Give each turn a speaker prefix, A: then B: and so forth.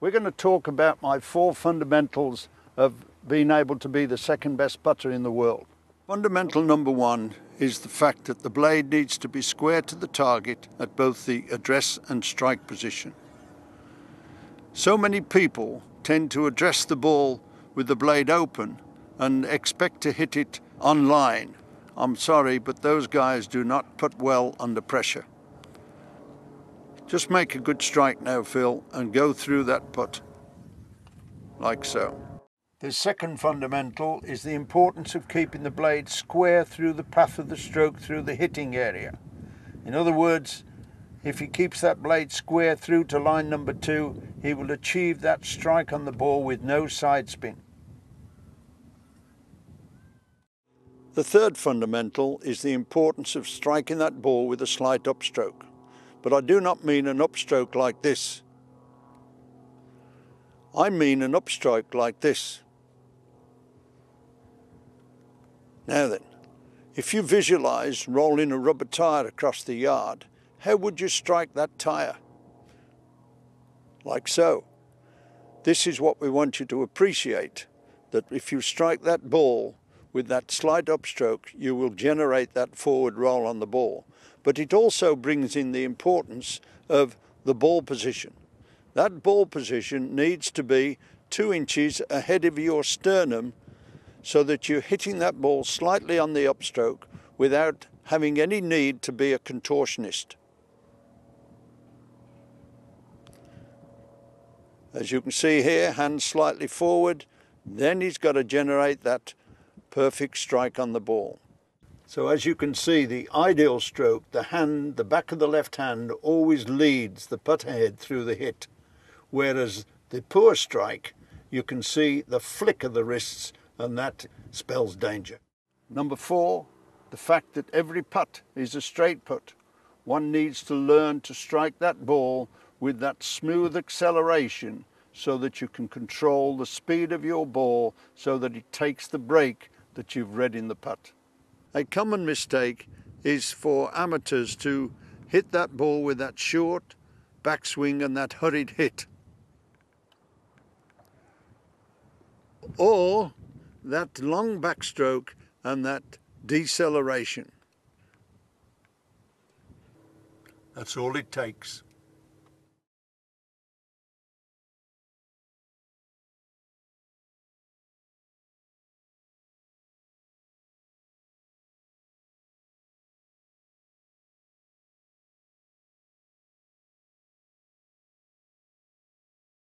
A: We're going to talk about my four fundamentals of being able to be the second best putter in the world. Fundamental number one is the fact that the blade needs to be square to the target at both the address and strike position. So many people tend to address the ball with the blade open and expect to hit it on line. I'm sorry, but those guys do not put well under pressure. Just make a good strike now, Phil, and go through that putt, like so. The second fundamental is the importance of keeping the blade square through the path of the stroke through the hitting area. In other words, if he keeps that blade square through to line number two, he will achieve that strike on the ball with no side spin. The third fundamental is the importance of striking that ball with a slight upstroke but I do not mean an upstroke like this. I mean an upstroke like this. Now then, if you visualize rolling a rubber tire across the yard, how would you strike that tire? Like so. This is what we want you to appreciate, that if you strike that ball with that slight upstroke, you will generate that forward roll on the ball but it also brings in the importance of the ball position. That ball position needs to be two inches ahead of your sternum so that you're hitting that ball slightly on the upstroke without having any need to be a contortionist. As you can see here, hands slightly forward, then he's got to generate that perfect strike on the ball. So as you can see, the ideal stroke, the hand, the back of the left hand always leads the putter head through the hit. Whereas the poor strike, you can see the flick of the wrists and that spells danger. Number four, the fact that every putt is a straight putt. One needs to learn to strike that ball with that smooth acceleration so that you can control the speed of your ball so that it takes the break that you've read in the putt. A common mistake is for amateurs to hit that ball with that short backswing and that hurried hit. Or that long backstroke and that deceleration. That's all it takes.